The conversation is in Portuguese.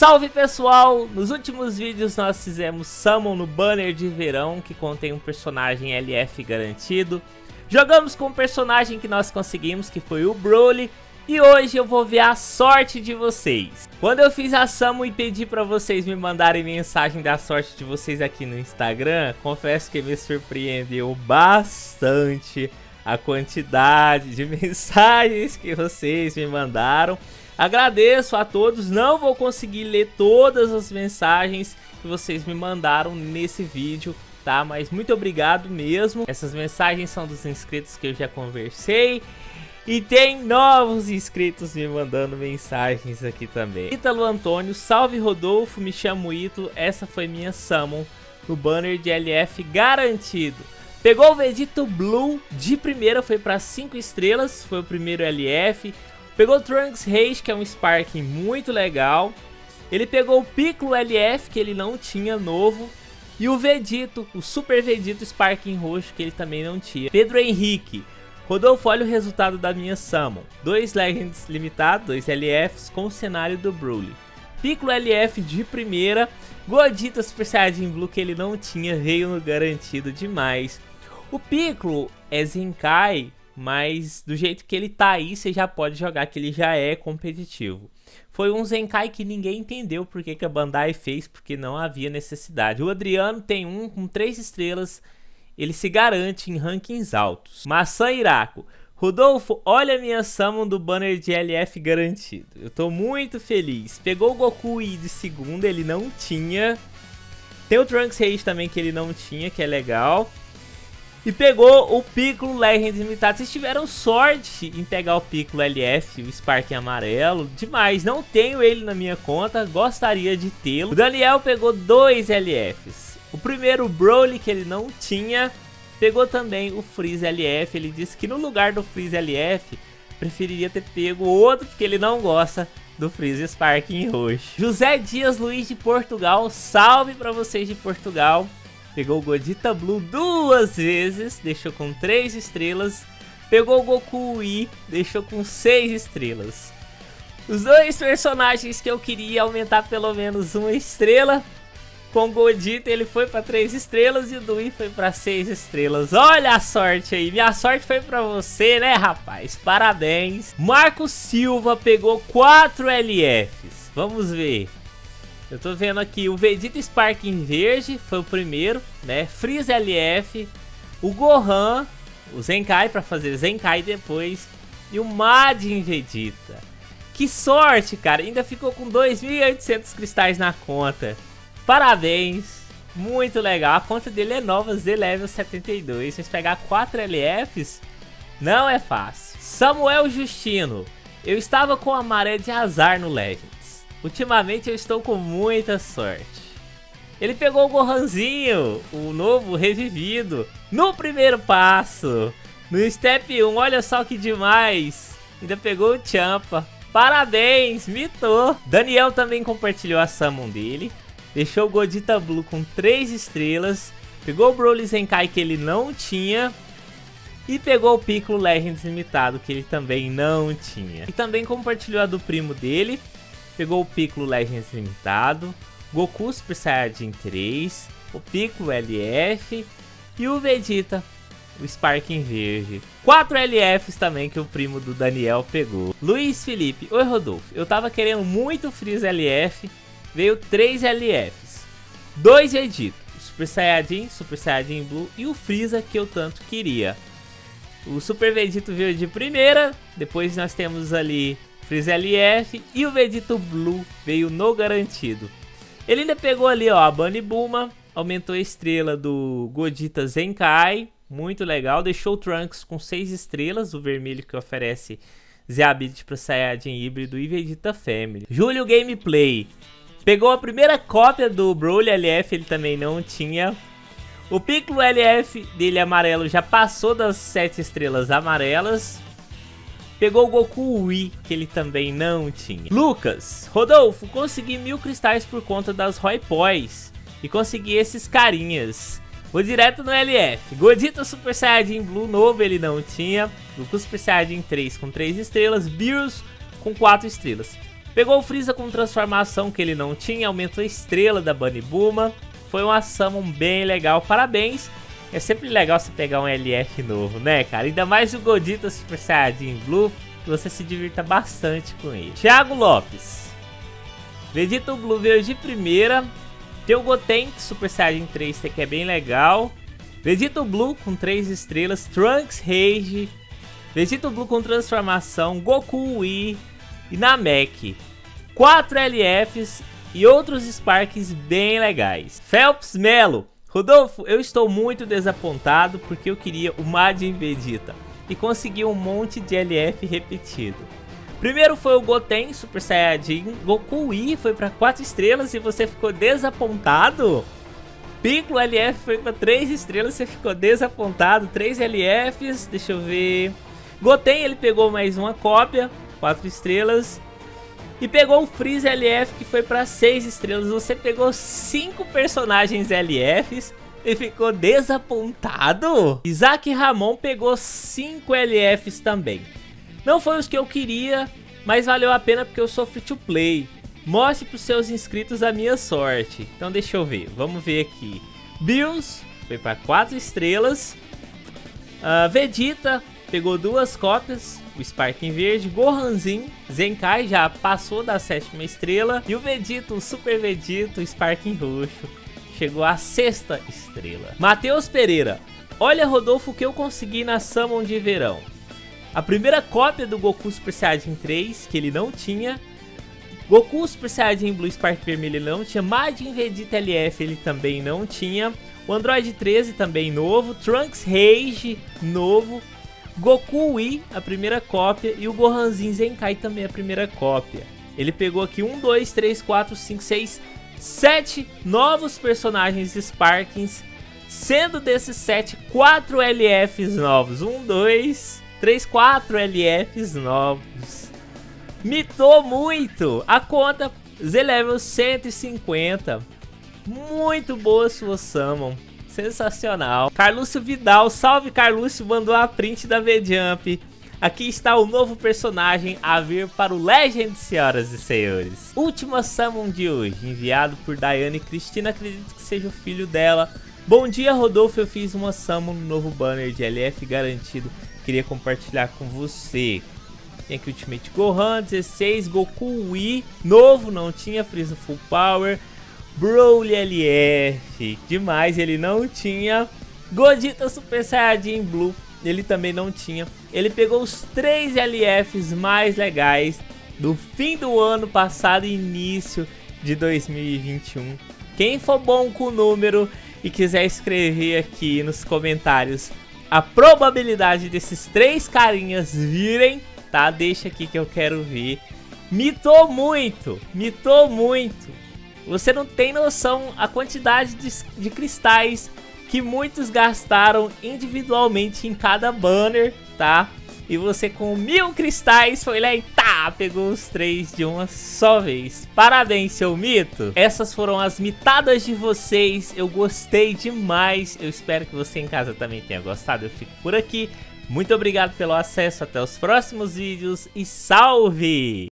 Salve pessoal! Nos últimos vídeos nós fizemos Summon no banner de verão que contém um personagem LF garantido. Jogamos com um personagem que nós conseguimos, que foi o Broly. E hoje eu vou ver a sorte de vocês. Quando eu fiz a Summon e pedi pra vocês me mandarem mensagem da sorte de vocês aqui no Instagram, confesso que me surpreendeu bastante a quantidade de mensagens que vocês me mandaram. Agradeço a todos, não vou conseguir ler todas as mensagens que vocês me mandaram nesse vídeo, tá? Mas muito obrigado mesmo. Essas mensagens são dos inscritos que eu já conversei. E tem novos inscritos me mandando mensagens aqui também. Ítalo Antônio, salve Rodolfo, me chamo Ítalo, essa foi minha summon no banner de LF garantido. Pegou o Vegito Blue de primeira, foi para 5 estrelas, foi o primeiro LF. Pegou o Trunks Rage, que é um Sparking muito legal. Ele pegou o Piccolo LF, que ele não tinha novo. E o Vegito, o Super Vegito Sparking roxo, que ele também não tinha. Pedro Henrique. Rodolfo, olha o resultado da minha Summon. Dois Legends limitados, dois LFs com o cenário do Broly. Piccolo LF de primeira. Godita Super Saiyajin Blue, que ele não tinha, veio no garantido demais. O Piccolo é Zenkai, mas do jeito que ele tá aí, você já pode jogar que ele já é competitivo. Foi um Zenkai que ninguém entendeu porque que a Bandai fez, porque não havia necessidade. O Adriano tem um com 3 estrelas, ele se garante em rankings altos. Maçã Iraco. Rodolfo, olha a minha summon do banner de LF garantido. Eu tô muito feliz. Pegou o Goku I de segunda, ele não tinha. Tem o Trunks Rage também que ele não tinha, que é legal. E pegou o Piccolo Legends limitado. Vocês tiveram sorte em pegar o Piccolo LF, o Spark amarelo. Demais, não tenho ele na minha conta, gostaria de tê-lo. O Daniel pegou dois LFs. O primeiro, o Broly, que ele não tinha. Pegou também o Freeze LF. Ele disse que no lugar do Freeze LF, preferiria ter pego outro, porque ele não gosta do Freeze Spark em roxo. José Dias Luiz de Portugal, salve para vocês de Portugal. Pegou o Godita Blue duas vezes, deixou com 3 estrelas. Pegou o Goku I, deixou com 6 estrelas. Os dois personagens que eu queria aumentar pelo menos uma estrela. Com o Godita ele foi para 3 estrelas e o Dui foi para 6 estrelas. Olha a sorte aí, minha sorte foi para você, né rapaz? Parabéns. Marcos Silva pegou 4 LFs. Vamos ver. Eu tô vendo aqui o Vegeta Spark em verde, foi o primeiro, né? Freeze LF, o Gohan, o Zenkai para fazer Zenkai depois e o Majin Vegeta. Que sorte, cara! Ainda ficou com 2.800 cristais na conta. Parabéns! Muito legal. A conta dele é nova, Z Level 72. Se pegar 4 LFs, não é fácil. Samuel Justino. Eu estava com a maré de azar no Legend. Ultimamente eu estou com muita sorte. Ele pegou o Gohanzinho, o novo revivido, no primeiro passo. No Step 1, olha só que demais. Ainda pegou o Champa. Parabéns, mitou. Daniel também compartilhou a summon dele. Deixou o Godita Blue com 3 estrelas. Pegou o Broly Zenkai que ele não tinha. E pegou o Piccolo Legends limitado que ele também não tinha. E também compartilhou a do primo dele pegou o Piccolo Legends limitado, Goku Super Saiyajin 3, o Piccolo LF e o Vegeta, o Sparking verde. 4 LFs também que o primo do Daniel pegou. Luiz Felipe, oi Rodolfo, eu tava querendo muito Freeze LF, veio 3 LFs, 2 Vegeta, Super Saiyajin, Super Saiyajin Blue e o Freeza que eu tanto queria. O Super Vegeta veio de primeira, depois nós temos ali Freeza LF e o Vegito Blue veio no garantido. Ele ainda pegou ali ó, a Bunny Buma, aumentou a estrela do Godita Zenkai, muito legal. Deixou o Trunks com 6 estrelas, o vermelho que oferece Z-Ability para Saiyajin híbrido e Vegeta Family. Júlio Gameplay. Pegou a primeira cópia do Broly LF, ele também não tinha. O Piccolo LF dele amarelo já passou das 7 estrelas amarelas. Pegou o Goku Wii, que ele também não tinha. Lucas, Rodolfo, consegui mil cristais por conta das Roy Poys. E consegui esses carinhas. Vou direto no LF. Godita Super Saiyajin Blue novo ele não tinha. Goku Super Saiyajin 3 com 3 estrelas. Beerus com 4 estrelas. Pegou o Freeza com transformação que ele não tinha, aumentou a estrela da Bunny Buma. Foi uma summon bem legal, parabéns. É sempre legal você pegar um LF novo, né, cara? Ainda mais o Godita Super Saiyajin Blue, que você se divirta bastante com ele. Thiago Lopes. Vegeta Blue veio de primeira. Tem o Goten Super Saiyajin 3, que é bem legal. Vegeta Blue com 3 estrelas. Trunks Rage. Vegeta Blue com transformação. Goku Wii. E Namek. 4 LFs e outros Sparks bem legais. Phelps Melo. Rodolfo, eu estou muito desapontado porque eu queria o Majin Vegeta e consegui um monte de LF repetido. Primeiro foi o Goten Super Saiyajin, Goku Wii foi para 4 estrelas e você ficou desapontado? Piccolo LF foi para 3 estrelas, você ficou desapontado, 3 LFs, deixa eu ver. Goten ele pegou mais uma cópia, 4 estrelas. E pegou o Freeze LF que foi para 6 estrelas. Você pegou 5 personagens LFs e ficou desapontado. Isaac Ramon pegou 5 LFs também. Não foi os que eu queria, mas valeu a pena porque eu sou free to play. Mostre para os seus inscritos a minha sorte. Então deixa eu ver, vamos ver aqui. Bills foi para 4 estrelas. Uh, Vegeta pegou duas cópias, o Sparking verde, Gohanzin, Zenkai já passou da sétima estrela e o Vegeta, o Super Vegeta, o Sparking roxo, chegou à sexta estrela. Matheus Pereira, olha Rodolfo o que eu consegui na Summon de verão. A primeira cópia do Goku Super Saiyajin 3, que ele não tinha, Goku Super Saiyajin Blue Spark Vermelho ele não tinha, Majin Vegeta LF ele também não tinha, o Android 13 também novo, Trunks Rage novo, Goku Wii, a primeira cópia, e o Gohanzin Zenkai também a primeira cópia. Ele pegou aqui 1, 2, 3, 4, 5, 6, 7 novos personagens Sparkings, sendo desses 7, 4 LFs novos. 1, 2, 3, 4 LFs novos. Mitou muito! A conta Z-Level 150. Muito boa sua Summon. Sensacional. Carlúcio Vidal, salve Carlúcio, mandou a print da V-Jump. Aqui está o novo personagem a vir para o Legend, senhoras e senhores. Última summon de hoje, enviado por Daiane Cristina, acredito que seja o filho dela. Bom dia, Rodolfo, eu fiz uma summon no novo banner de LF garantido. Queria compartilhar com você. Tem aqui Ultimate Gohan, 16, Goku Wii, novo, não tinha Freeza Full Power. Broly LF, demais, ele não tinha. Godita Super Saiyajin Blue, ele também não tinha. Ele pegou os três LFs mais legais do fim do ano passado e início de 2021. Quem for bom com o número e quiser escrever aqui nos comentários a probabilidade desses três carinhas virem, tá? Deixa aqui que eu quero ver. Mitou muito, mitou muito. Você não tem noção a quantidade de, de cristais que muitos gastaram individualmente em cada banner, tá? E você com mil cristais foi lá e tá, pegou os três de uma só vez. Parabéns, seu mito. Essas foram as mitadas de vocês. Eu gostei demais. Eu espero que você em casa também tenha gostado. Eu fico por aqui. Muito obrigado pelo acesso. Até os próximos vídeos e salve!